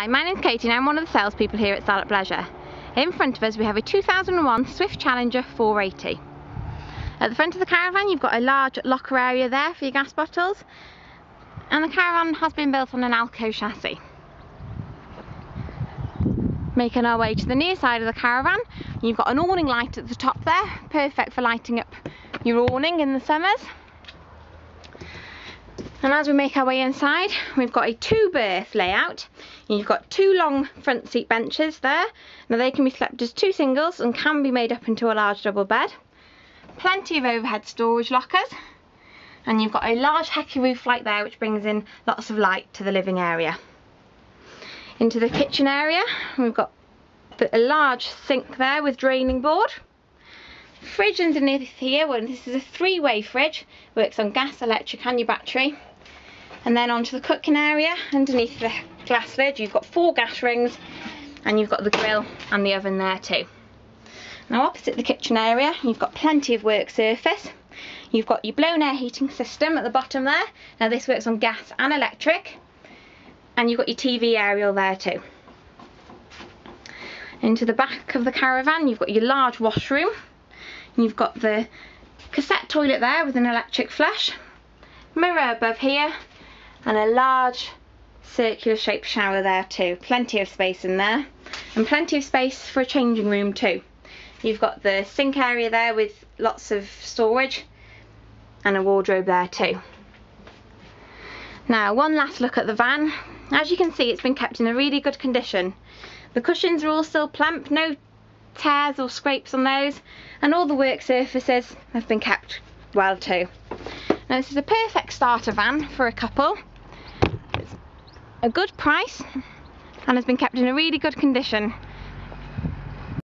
Hi, my name's Katie and I'm one of the salespeople here at Salop Leisure. In front of us we have a 2001 Swift Challenger 480. At the front of the caravan you've got a large locker area there for your gas bottles and the caravan has been built on an AL-KO chassis. Making our way to the near side of the caravan you've got an awning light at the top there, perfect for lighting up your awning in the summers. And as we make our way inside, we've got a two berth layout. You've got two long front seat benches there. Now they can be slept as two singles and can be made up into a large double bed. Plenty of overhead storage lockers. And you've got a large Heki roof light there which brings in lots of light to the living area. Into the kitchen area, we've got a large sink there with draining board. Fridge underneath here, well this is a three-way fridge, works on gas, electric and your battery and then onto the cooking area underneath the glass lid you've got four gas rings and you've got the grill and the oven there too. Now opposite the kitchen area you've got plenty of work surface. You've got your blown air heating system at the bottom there. Now this works on gas and electric and you've got your TV aerial there too. Into the back of the caravan you've got your large washroom. You've got the cassette toilet there with an electric flush. Mirror above here and a large circular shaped shower there too. Plenty of space in there and plenty of space for a changing room too. You've got the sink area there with lots of storage and a wardrobe there too. Now one last look at the van. As you can see it's been kept in a really good condition. The cushions are all still plump, no tears or scrapes on those and all the work surfaces have been kept well too. Now this is a perfect starter van for a couple a good price and has been kept in a really good condition